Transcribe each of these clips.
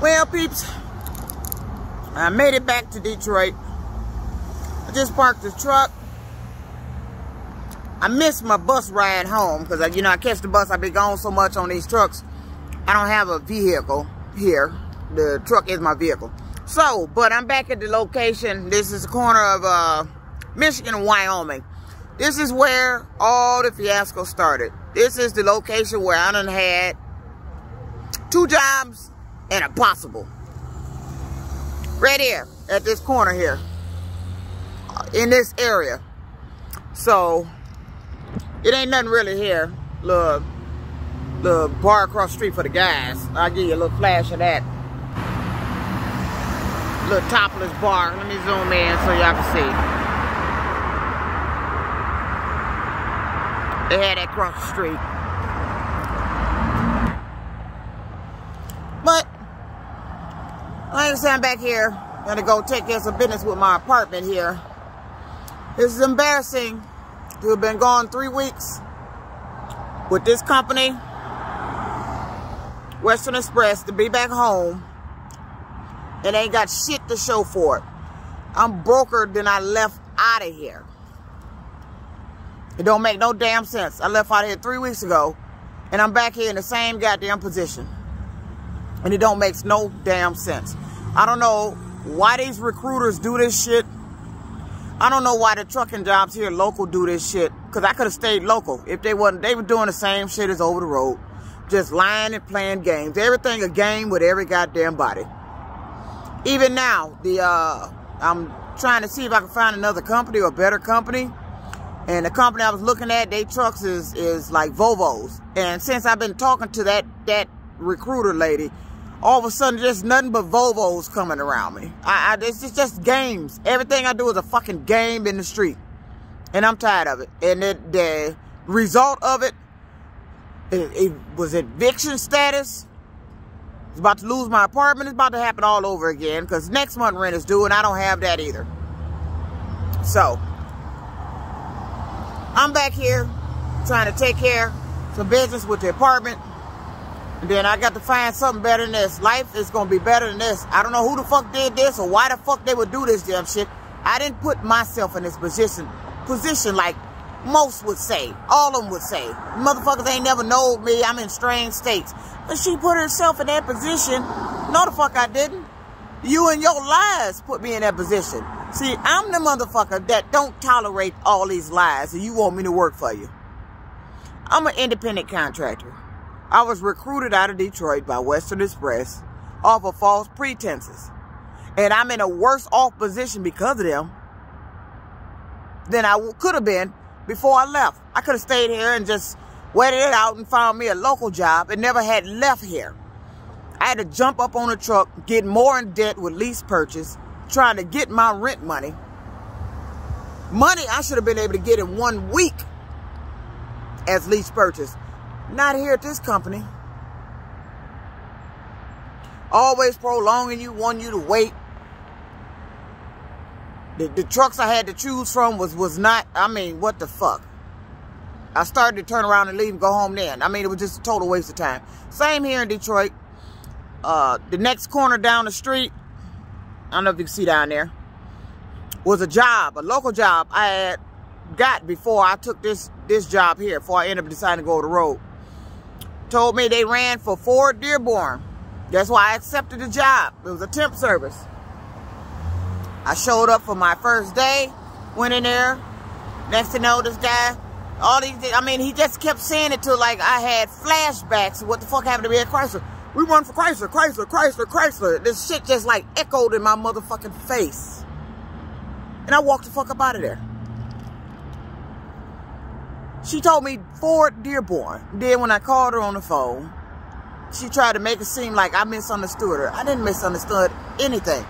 Well, peeps, I made it back to Detroit. I just parked the truck. I missed my bus ride home because, you know, I catch the bus. I've been gone so much on these trucks. I don't have a vehicle here. The truck is my vehicle. So, but I'm back at the location. This is the corner of uh, Michigan and Wyoming. This is where all the fiasco started. This is the location where I done had two jobs and impossible. Right here, at this corner here. In this area. So, it ain't nothing really here. Look, the bar across the street for the guys. I'll give you a little flash of that. Little topless bar. Let me zoom in so y'all can see. They had that across the street. But, I I'm back here. I'm gonna go take care of some business with my apartment here. This is embarrassing to have been gone three weeks with this company, Western Express, to be back home and ain't got shit to show for it. I'm broker than I left out of here. It don't make no damn sense. I left out of here three weeks ago, and I'm back here in the same goddamn position. And it don't make no damn sense. I don't know why these recruiters do this shit. I don't know why the trucking jobs here local do this shit. Because I could have stayed local if they wasn't. They were doing the same shit as over the road. Just lying and playing games. Everything a game with every goddamn body. Even now, the uh, I'm trying to see if I can find another company or a better company and the company I was looking at, they trucks is, is like Volvos. And since I've been talking to that, that recruiter lady, all of a sudden just nothing but Volvos coming around me. I, I it's, just, just games. Everything I do is a fucking game in the street. And I'm tired of it. And it, the result of it, it, it was eviction status. It's about to lose my apartment. It's about to happen all over again because next month rent is due and I don't have that either. So, I'm back here trying to take care of some business with the apartment. And then I got to find something better than this. Life is going to be better than this. I don't know who the fuck did this or why the fuck they would do this damn shit. I didn't put myself in this position, position like most would say. All of them would say. Motherfuckers ain't never knowed me. I'm in strange states. But she put herself in that position. No, the fuck I didn't. You and your lies put me in that position. See, I'm the motherfucker that don't tolerate all these lies and you want me to work for you. I'm an independent contractor. I was recruited out of Detroit by Western Express off of false pretenses. And I'm in a worse off position because of them than I could have been before I left. I could have stayed here and just waited it out and found me a local job and never had left here. I had to jump up on a truck, get more in debt with lease purchase, trying to get my rent money. Money I should have been able to get in one week as lease purchase. Not here at this company. Always prolonging you, wanting you to wait. The, the trucks I had to choose from was, was not, I mean, what the fuck? I started to turn around and leave and go home then. I mean, it was just a total waste of time. Same here in Detroit. Uh, the next corner down the street, I don't know if you can see down there, was a job, a local job I had got before I took this, this job here, before I ended up deciding to go the road. Told me they ran for Ford Dearborn. That's why I accepted the job. It was a temp service. I showed up for my first day, went in there. Next to know, this guy, all these, I mean, he just kept saying it to like I had flashbacks of what the fuck happened to me at Chrysler. We run for Chrysler, Chrysler, Chrysler, Chrysler. This shit just like echoed in my motherfucking face. And I walked the fuck up out of there. She told me Ford Dearborn. Then when I called her on the phone, she tried to make it seem like I misunderstood her. I didn't misunderstand anything.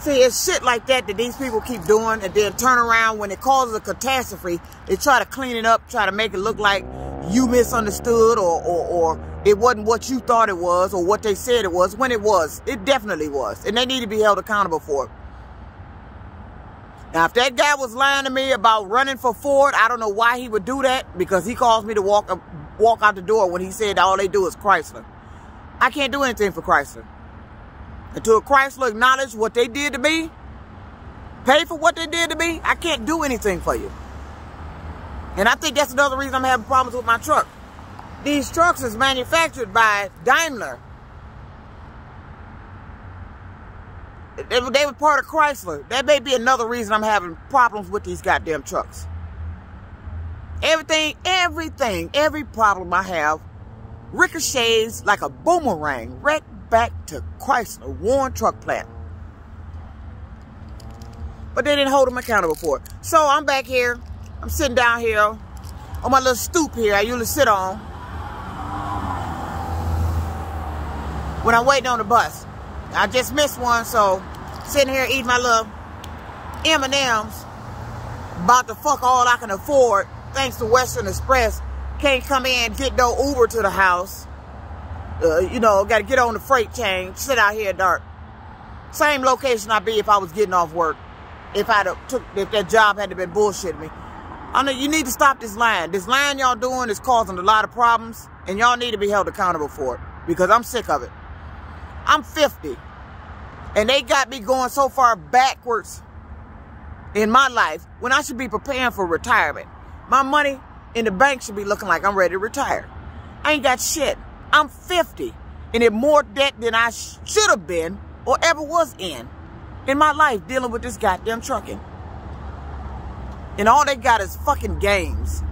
See, it's shit like that that these people keep doing and then turn around when it causes a catastrophe. They try to clean it up, try to make it look like you misunderstood or, or, or it wasn't what you thought it was or what they said it was when it was. It definitely was. And they need to be held accountable for it. Now, if that guy was lying to me about running for Ford, I don't know why he would do that because he calls me to walk walk out the door when he said all they do is Chrysler. I can't do anything for Chrysler. Until Chrysler acknowledge what they did to me, pay for what they did to me, I can't do anything for you. And I think that's another reason I'm having problems with my truck. These trucks is manufactured by Daimler. They, they were part of Chrysler. That may be another reason I'm having problems with these goddamn trucks. Everything, everything, every problem I have ricochets like a boomerang right back to Chrysler Warren Truck Plant. But they didn't hold them accountable for it. So I'm back here. I'm sitting down here on my little stoop here I usually sit on when I'm waiting on the bus. I just missed one, so sitting here eating my little M&M's about to fuck all I can afford thanks to Western Express. Can't come in, get no Uber to the house. Uh, you know, got to get on the freight train, sit out here dark. Same location I'd be if I was getting off work. If I'd took, if that job had to been bullshitting me. I know you need to stop this line. This line y'all doing is causing a lot of problems, and y'all need to be held accountable for it because I'm sick of it. I'm 50, and they got me going so far backwards in my life when I should be preparing for retirement. My money in the bank should be looking like I'm ready to retire. I ain't got shit. I'm 50 and in more debt than I should have been or ever was in in my life dealing with this goddamn trucking. And all they got is fucking games.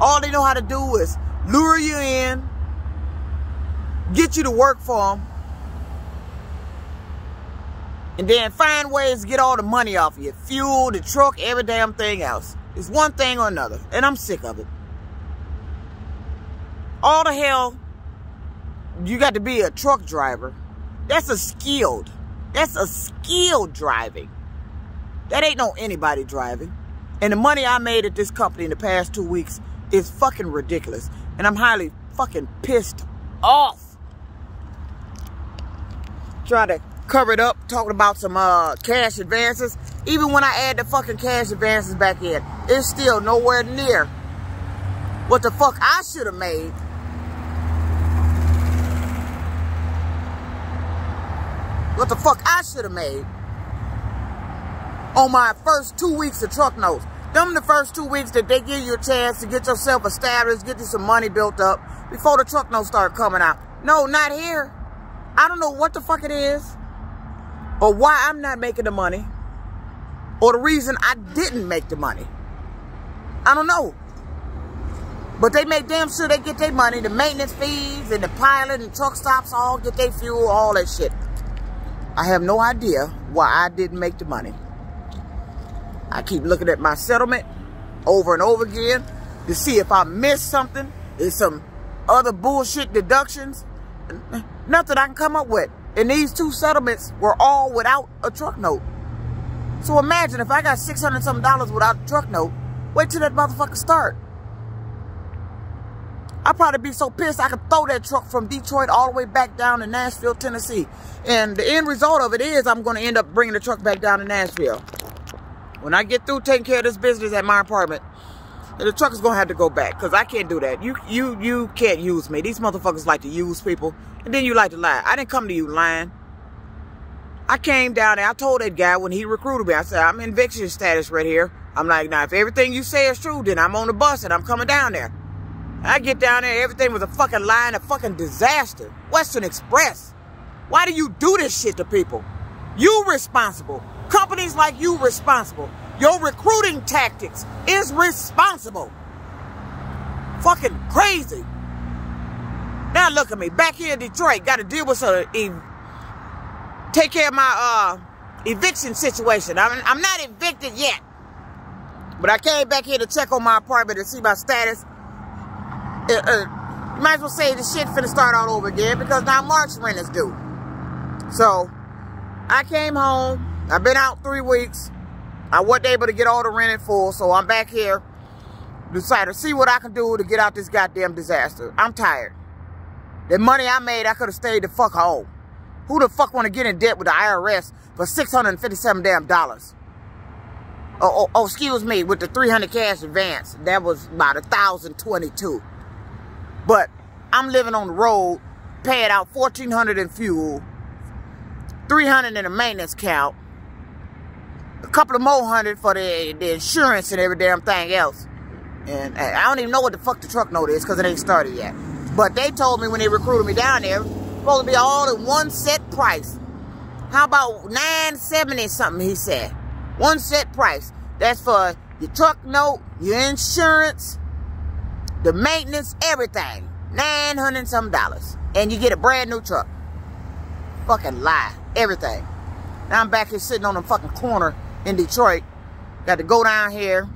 All they know how to do is lure you in, get you to work for them, and then find ways to get all the money off of you. Fuel, the truck, every damn thing else. It's one thing or another. And I'm sick of it. All the hell, you got to be a truck driver. That's a skilled. That's a skilled driving. That ain't no anybody driving. And the money I made at this company in the past two weeks is fucking ridiculous. And I'm highly fucking pissed off. Try to cover it up, talking about some uh, cash advances. Even when I add the fucking cash advances back in, it's still nowhere near what the fuck I should have made. What the fuck I should have made on my first two weeks of truck notes. Them the first two weeks that they give you a chance to get yourself established, get you some money built up before the truck notes start coming out. No, not here. I don't know what the fuck it is or why I'm not making the money or the reason I didn't make the money. I don't know. But they make damn sure they get their money, the maintenance fees and the pilot and truck stops all get their fuel, all that shit. I have no idea why I didn't make the money. I keep looking at my settlement over and over again to see if I missed something. There's some other bullshit deductions. Nothing I can come up with. And these two settlements were all without a truck note. So imagine if I got 600 something dollars without a truck note, wait till that motherfucker start. I'd probably be so pissed I could throw that truck from Detroit all the way back down to Nashville, Tennessee. And the end result of it is I'm going to end up bringing the truck back down to Nashville. When I get through taking care of this business at my apartment, the truck is to have to go back because I can't do that. You you you can't use me. These motherfuckers like to use people. And then you like to lie. I didn't come to you lying. I came down there. I told that guy when he recruited me, I said, I'm in eviction status right here. I'm like, now, if everything you say is true, then I'm on the bus and I'm coming down there. I get down there, everything was a fucking lie and a fucking disaster. Western Express. Why do you do this shit to people? You responsible. Companies like you responsible. Your recruiting tactics is responsible. Fucking crazy. Now look at me. Back here in Detroit, got to deal with some, take care of my uh, eviction situation. I'm, I'm not evicted yet. But I came back here to check on my apartment to see my status. Uh, uh, you might as well say the shit finna start all over again because now March rent is due. So, I came home. I've been out three weeks. I wasn't able to get all the rent in full, so I'm back here. Decided to see what I can do to get out this goddamn disaster. I'm tired. The money I made, I could have stayed the fuck home. Who the fuck want to get in debt with the IRS for 657 damn dollars? Oh, oh, oh, excuse me, with the 300 cash advance, that was about a 1,022. But I'm living on the road, paying out 1,400 in fuel, 300 in the maintenance count, a couple of more hundred for the, the insurance and every damn thing else. And I don't even know what the fuck the truck note is because it ain't started yet. But they told me when they recruited me down there, supposed to be all in one set price. How about 970 something, he said. One set price. That's for your truck note, your insurance, the maintenance, everything. 900 some dollars. And you get a brand new truck. Fucking lie. Everything. Now I'm back here sitting on the fucking corner in Detroit. Got to go down here.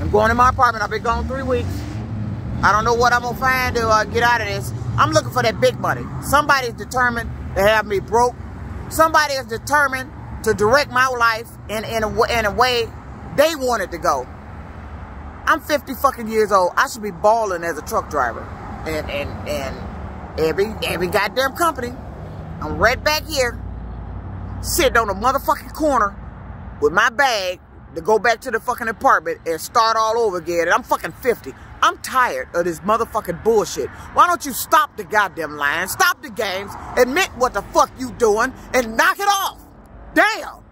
I'm going to my apartment. I've been gone three weeks. I don't know what I'm going to find to uh, get out of this. I'm looking for that big money. Somebody's determined to have me broke. Somebody is determined to direct my life in, in, a, in a way they want it to go. I'm 50 fucking years old. I should be balling as a truck driver. And, and, and every, every goddamn company. I'm right back here, sitting on a motherfucking corner with my bag to go back to the fucking apartment and start all over again. And I'm fucking 50. I'm tired of this motherfucking bullshit. Why don't you stop the goddamn lying? Stop the games. Admit what the fuck you doing and knock it off. Damn.